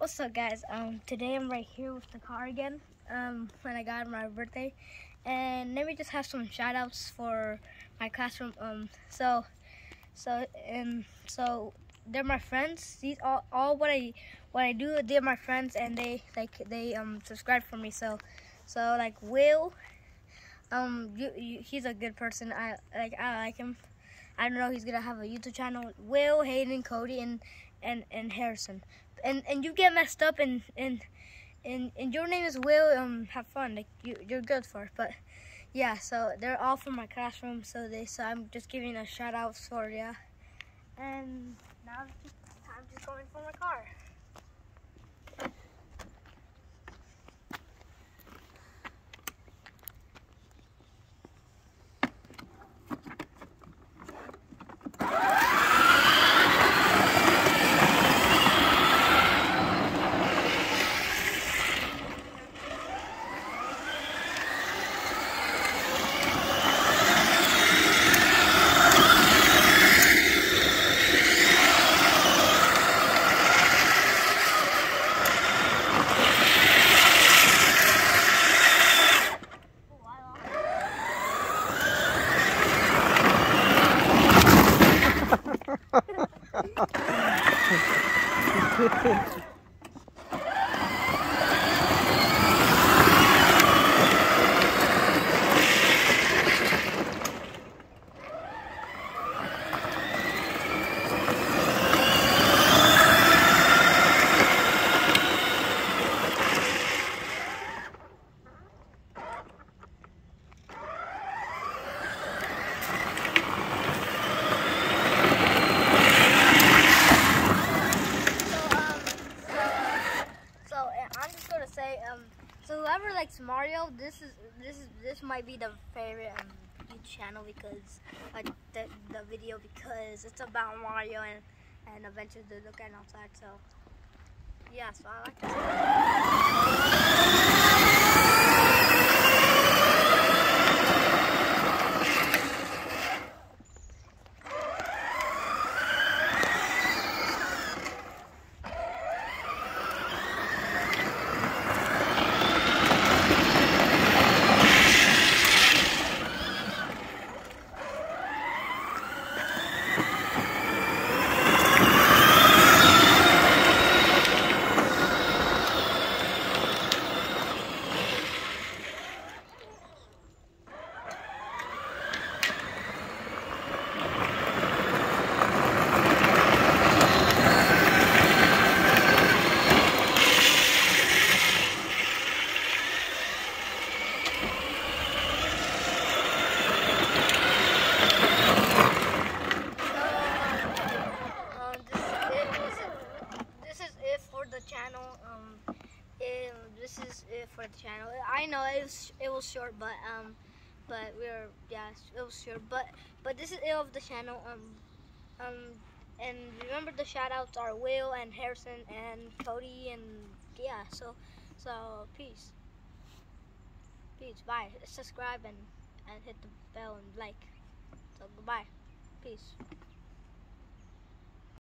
What's up guys? Um today I'm right here with the car again. Um when I got my birthday. And let me just have some shout outs for my classroom. Um so so and so they're my friends. These all all what I what I do they're my friends and they like they um subscribe for me so so like Will um you, you, he's a good person. I like I like him. I don't know he's gonna have a YouTube channel. Will, Hayden, Cody and and and Harrison and and you get messed up and and and, and your name is Will. Um, have fun. Like you, you're good for it. But yeah, so they're all from my classroom. So they, so I'm just giving a shout out for yeah. And now I'm just going for my car. Um, so whoever likes Mario, this is this is this might be the favorite um, channel because like the the video because it's about Mario and and adventures to look at outside. So yeah, so I like this is it for the channel. I know it was it was short, but um, but we are yeah, it was short. But but this is it of the channel. Um, um, and remember the shout outs are Will and Harrison and Cody and yeah. So so peace, peace. Bye. Subscribe and and hit the bell and like. So goodbye. Peace.